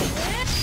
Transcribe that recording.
Yeah.